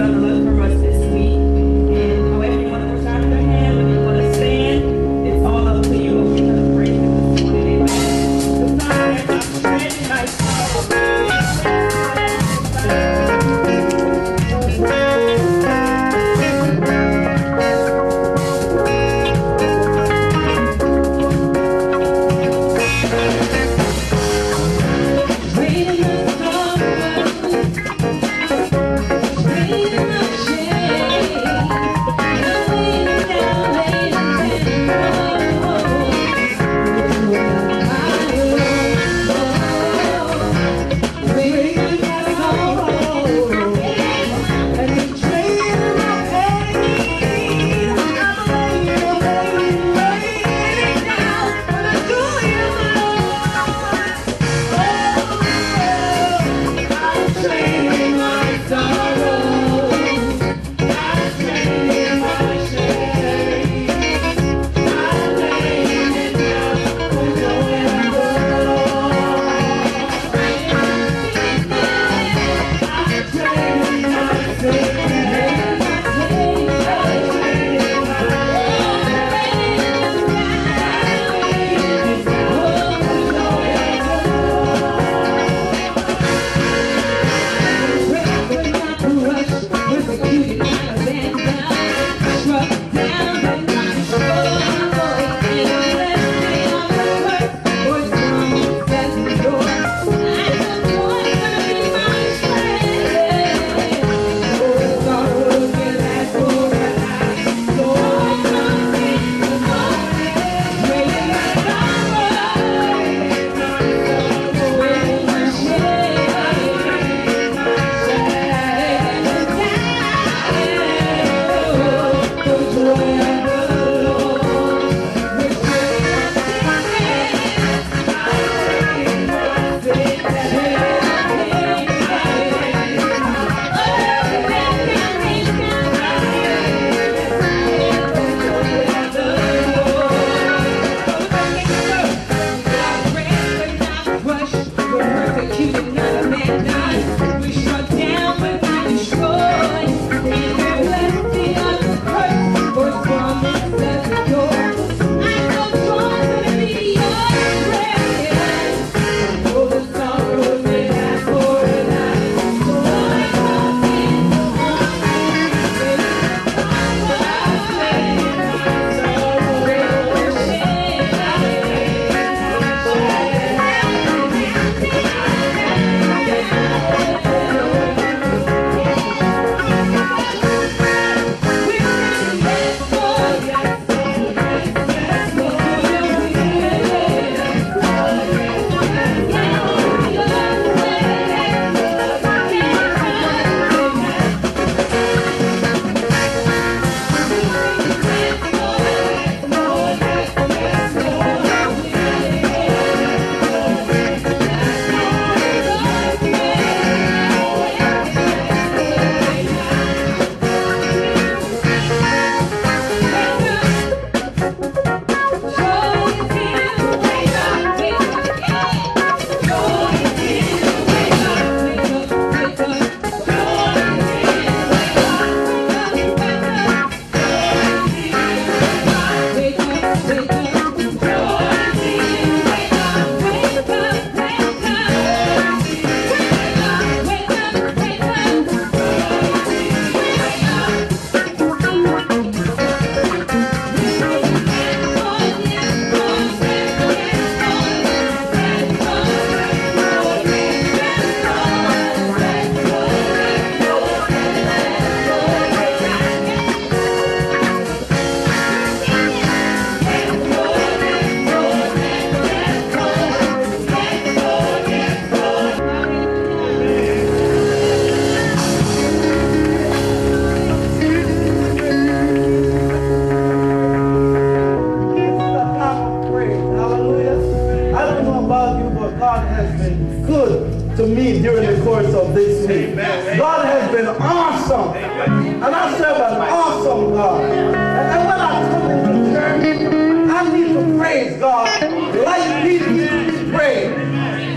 He God has been good to me during the course of this week. God has been awesome. And I serve an awesome God. And, when I come into church, I need to praise God like he needs to be praised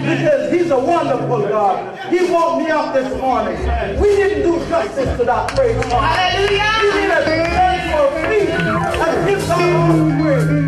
because he's a wonderful God. He woke me up this morning. We didn't do justice to that praise. Hallelujah. We need a thankful feet and give God praise.